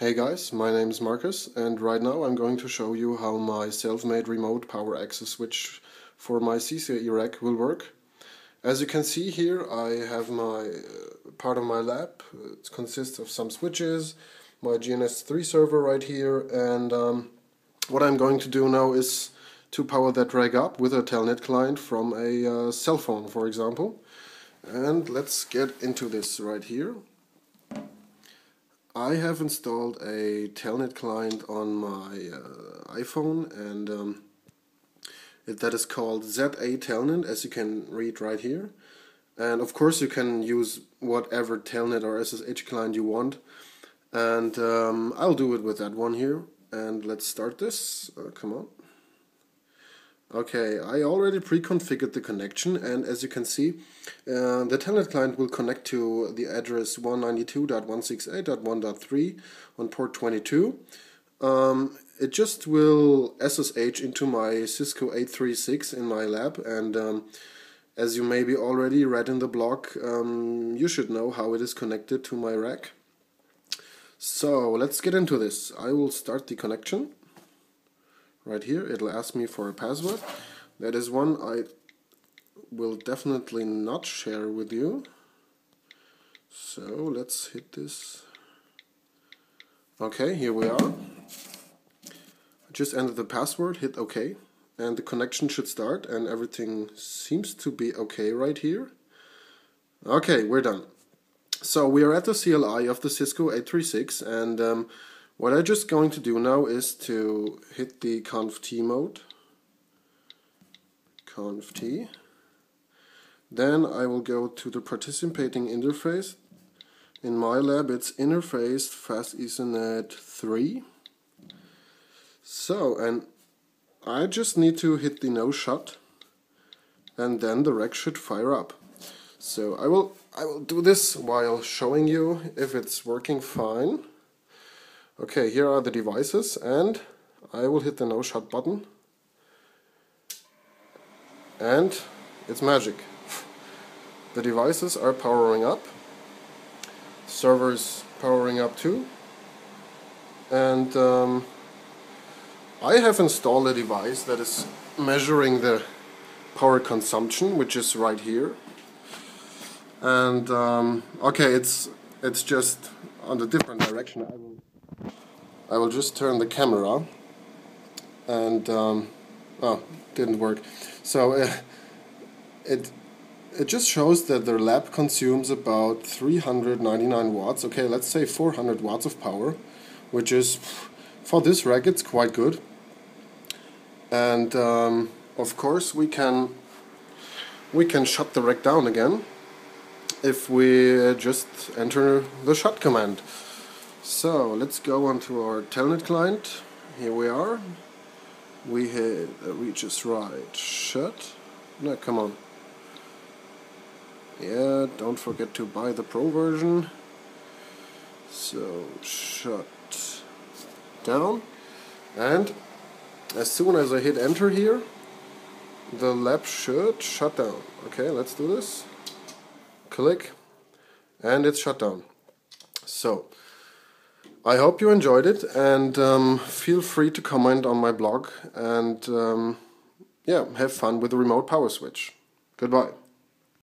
Hey guys, my name is Marcus and right now I'm going to show you how my self-made remote power access switch for my CCIE rack will work. As you can see here I have my uh, part of my lab, it consists of some switches, my GNS3 server right here and um, what I'm going to do now is to power that rack up with a Telnet client from a uh, cell phone for example. And let's get into this right here. I have installed a Telnet client on my uh, iPhone and um, it, that is called ZA Telnet as you can read right here. And of course you can use whatever Telnet or SSH client you want. And um, I'll do it with that one here. And let's start this. Uh, come on Okay, I already pre-configured the connection and as you can see uh, the Telnet client will connect to the address 192.168.1.3 on port 22. Um, it just will SSH into my Cisco 836 in my lab and um, as you maybe already read in the blog um, you should know how it is connected to my rack. So let's get into this. I will start the connection right here. It'll ask me for a password. That is one I will definitely not share with you. So let's hit this. Okay here we are. Just enter the password hit OK and the connection should start and everything seems to be okay right here. Okay we're done. So we are at the CLI of the Cisco 836 and um, what I'm just going to do now is to hit the conf t mode, conf t. Then I will go to the participating interface. In my lab it's interface fast Ethernet 3. So, and I just need to hit the no shut and then the rack should fire up. So I will I will do this while showing you if it's working fine. Okay, here are the devices and I will hit the no shut button. And it's magic. The devices are powering up, servers powering up too. And um, I have installed a device that is measuring the power consumption which is right here. And um, okay it's it's just on the different direction I will just turn the camera and um, oh didn't work. So uh, it it just shows that the lab consumes about 399 watts. Okay let's say 400 watts of power which is for this rack it's quite good. And um, of course we can we can shut the rack down again if we just enter the shut command so let's go on to our Telnet client. Here we are. We hit uh, reaches right shut. No, come on. Yeah, don't forget to buy the pro version. So shut down. And as soon as I hit enter here, the lab should shut down. Okay, let's do this. Click, and it's shut down. So, I hope you enjoyed it and um, feel free to comment on my blog and um, yeah, have fun with the remote power switch. Goodbye.